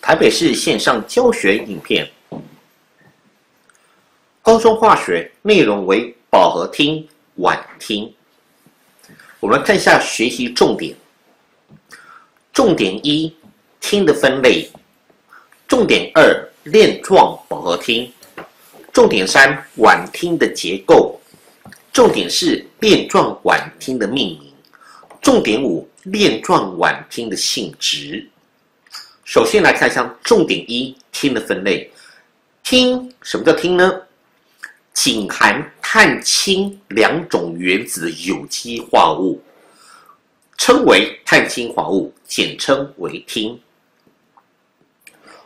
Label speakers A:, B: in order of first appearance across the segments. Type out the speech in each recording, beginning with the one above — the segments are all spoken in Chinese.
A: 台北市线上教学影片，高中化学内容为饱和烃、烷烃。我们看一下学习重点。重点一，烃的分类；重点二，链状饱和烃；重点三，烷烃的结构；重点四，链状烷烃的命名；重点五，链状烷烃的性质。首先来看一下重点一烃的分类。烃什么叫烃呢？仅含碳氢两种原子的有机化合物，称为碳氢化合物，简称为烃。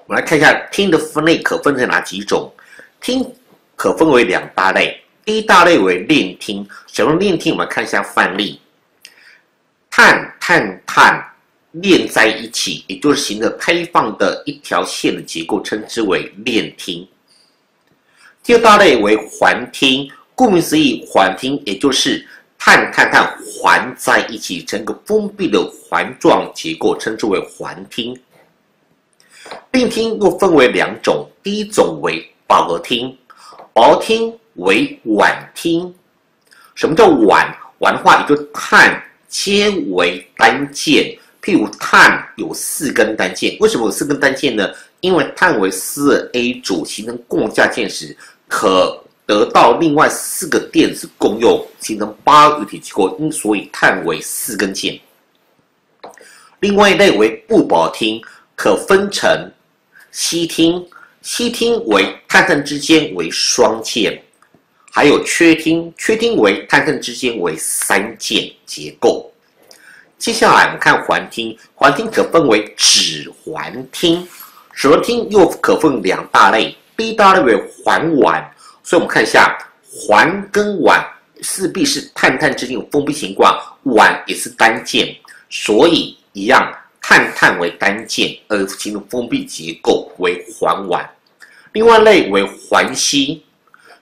A: 我们来看一下烃的分类可分成哪几种？烃可分为两大类，第一大类为链烃。什么链烃？我们看一下范例：碳、碳、碳。链在一起，也就是形成开放的一条线的结构，称之为链烃。第二大类为环烃，顾名思义，环烃也就是碳碳碳环在一起，成个封闭的环状结构，称之为环烃。链烃又分为两种，第一种为饱和烃，饱和烃为烷烃。什么叫烷？烷的话，也就碳皆为单键。譬如碳有四根单键，为什么有四根单键呢？因为碳为四 A 组形成共价键时，可得到另外四个电子共用，形成八个体结构，因所以碳为四根键。另外一类为不饱烃，可分成烯烃，烯烃为碳碳之间为双键，还有缺烃，缺烃为碳碳之间为三键结构。接下来我们看环烃，环烃可分为指环烃，酯环烃又可分两大类，第一大类为环烷，所以我们看一下环跟烷势必是碳碳之间有封闭情况，烷也是单键，所以一样碳碳为单键而形成封闭结构为环烷。另外类为环烯，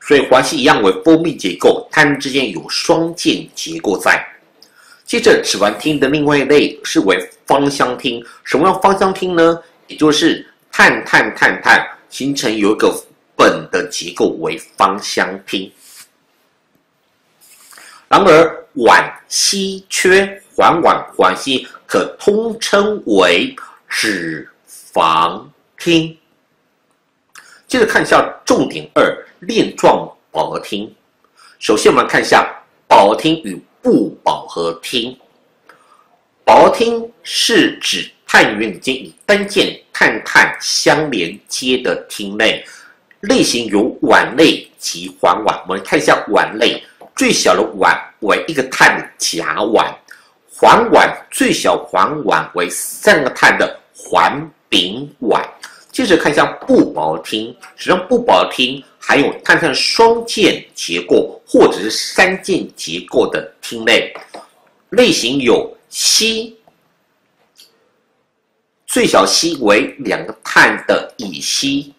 A: 所以环烯一样为封闭结构，碳之间有双键结构在。接着，酯烷烃的另外一类是为芳香烃。什么叫芳香烃呢？也就是碳碳碳碳形成有一个苯的结构为芳香烃。然而，烷烯缺环烷环烯可通称为脂肪烃。接着看一下重点二：链状饱和烃。首先，我们看一下饱和烃与不饱和烃，饱和烃是指碳原子间以单键碳碳相连接的烃类，类型有烷类及环烷。我们看一下烷类，最小的烷为一个碳的甲烷，环烷最小环烷为三个碳的环丙烷。接着看一下不饱和烃，实际上不饱和烃含有碳碳双键结构或者是三键结构的烃类，类型有烯，最小烯为两个碳的乙烯；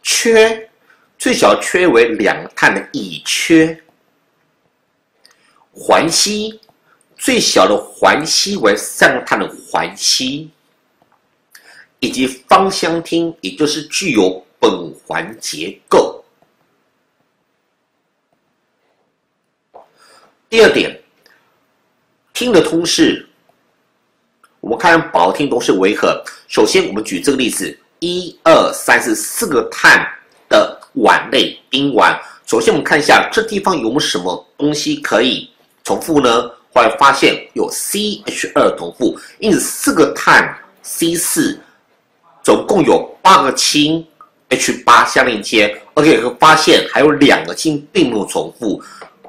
A: 缺，最小缺为两个碳的乙炔；环烯，最小的环烯为三个碳的环烯。以及芳香烃，也就是具有苯环结构。第二点，听的通式，我们看保听都是为何？首先，我们举这个例子：一、二、三、四，四个碳的烷类丙烷。首先，我们看一下这地方有没有什么东西可以重复呢？后来发现有 CH 二重复，因此四个碳 C 四。总共有八个氢 H 八相连接，OK，发现还有两个氢并没有重复，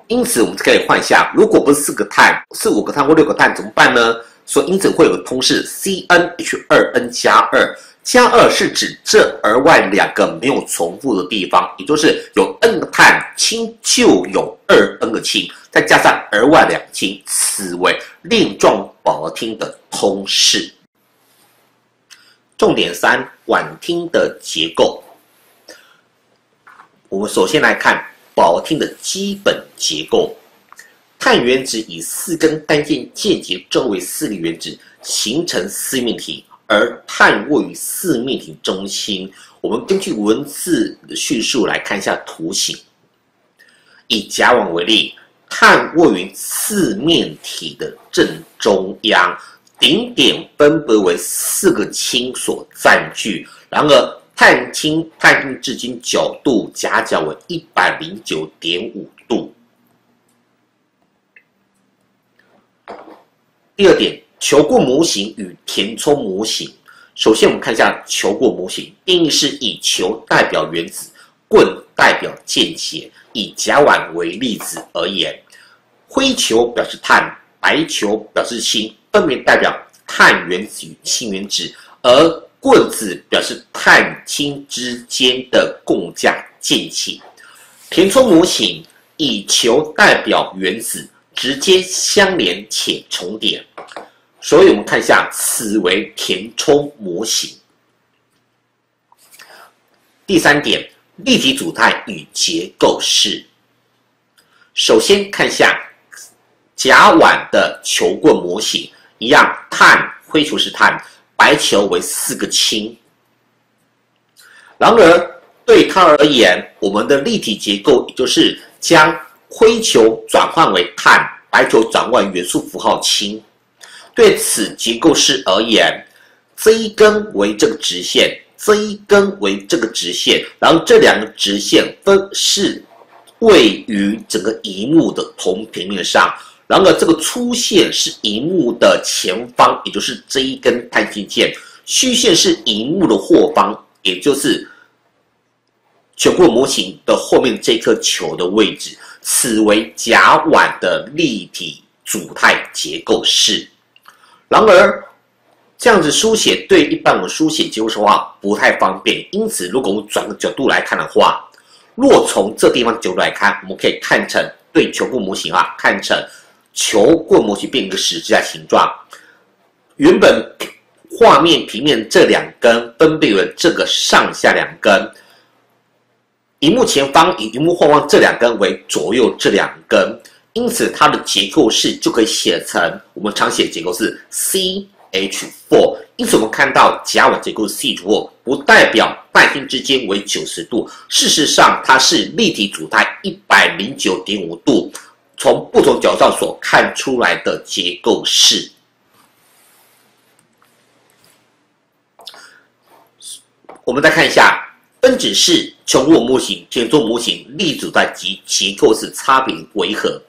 A: 因此我们可以换一下，如果不是四个碳，是五个碳或六个碳怎么办呢？所以因此会有个通式 CnH 二 n 加二，加二是指这额外两个没有重复的地方，也就是有 n 个碳氢就有二 n 个氢，再加上额外两氢，此为链状饱和烃的通式。重点三：烷烃的结构。我们首先来看饱和烃的基本结构。碳原子以四根单键键结周围四个原子形成四面体，而碳位于四面体中心。我们根据文字的叙述来看一下图形。以甲烷为例，碳位于四面体的正中央，顶点分别为四个氢所占据。然而，碳氢碳氢至今角度夹角为一百零九点五度。第二点，球棍模型与填充模型。首先，我们看一下球棍模型，定义是以球代表原子，棍代表间接。以甲烷为例子而言，灰球表示碳，白球表示氢，分别代表碳原子与氢原子，而棍子表示碳氢之间的共价间隙。填充模型以球代表原子。直接相连且重叠，所以我们看一下，此为填充模型。第三点，立体组态与结构式。首先看一下甲烷的球棍模型，一样，碳灰球是碳，白球为四个氢。然而对它而言，我们的立体结构也就是将。灰球转换为碳，白球转换元素符号氢。对此结构式而言，这一根为这个直线，这一根为这个直线，然后这两个直线分是位于整个荧幕的同平面上。然而这个粗线是荧幕的前方，也就是这一根碳氢键；虚线是荧幕的后方，也就是球棍模型的后面这颗球的位置。此为甲烷的立体组态结构式。然而，这样子书写对一般我们书写结构式的话不太方便。因此，如果我们转个角度来看的话，若从这地方角度来看，我们可以看成对球棍模型啊，看成球棍模型变一个十字架形状。原本画面平面这两根分别为这个上下两根。荧幕前方以荧幕后方这两根为左右这两根，因此它的结构式就可以写成我们常写结构是 C H four。因此我们看到甲烷结构 CH4 不代表半径之间为九十度，事实上它是立体组态一百零九点五度，从不同角度所看出来的结构式。我们再看一下。分子式球棍模型、填充模型、立组态及结构式差别为何？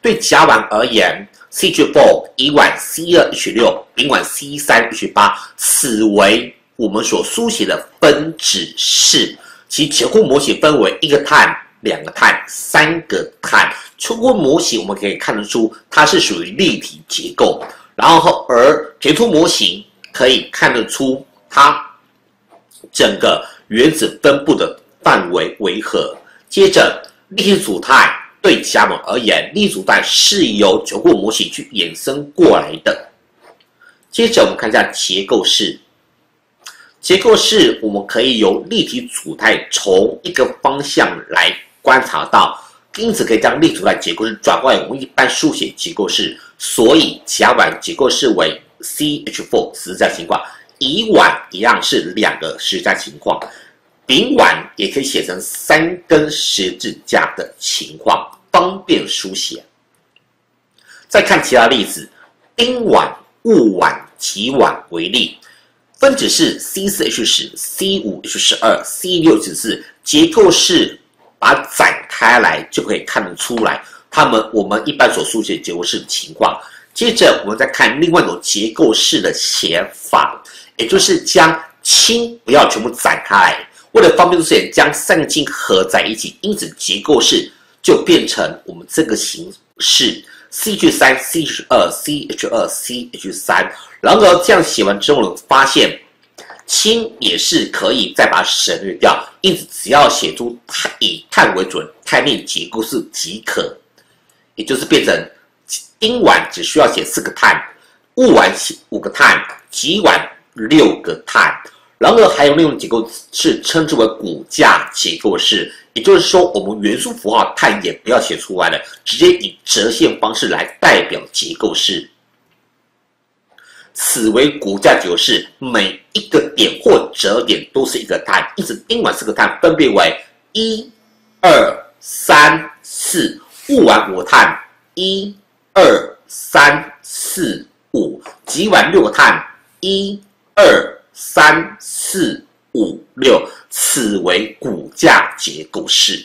A: 对甲烷而言，CH4、乙烷 C2H6、丙烷 C3H8，此为我们所书写的分子式。其结构模型分为一个碳、两个碳、三个碳。球棍模型我们可以看得出它是属于立体结构，然后而填充模型可以看得出它整个。原子分布的范围为何？接着，立体组态对甲烷而言，立体组态是由球棍模型去衍生过来的。接着，我们看一下结构式。结构式我们可以由立体组态从一个方向来观察到，因此可以将立体组态结构式转换为我们一般书写结构式。所以，甲烷结构式为 CH4 十字架情况，乙烷一样是两个实在情况。丙烷也可以写成三根十字架的情况，方便书写。再看其他例子，丁烷、戊烷、己烷为例，分子是 C 四 H 十、C 五 H 十二、C 六十四，结构式把它展开来就可以看得出来，它们我们一般所书写结构式的情况。接着我们再看另外一种结构式的写法，也就是将氢不要全部展开来。为了方便书写，将三个氢合在一起，因此结构式就变成我们这个形式：CH 三、CH 二、CH 二、CH 三。然而这样写完之后，发现氢也是可以再把省略掉，因此只要写出以碳为准碳链结构式即可，也就是变成丁烷只需要写四个碳，戊烷写五个碳，己烷六个碳。然而，还有另一种结构是称之为骨架结构式，也就是说，我们元素符号碳也不要写出来了，直接以折线方式来代表结构式。此为股价结构式，每一个点或折点都是一个碳，因此丁管四个碳分别为一、二、三、四，戊烷五碳，一、二、三、四、五，己烷六个碳，一、二、三、四、五、六，此为股价结构式。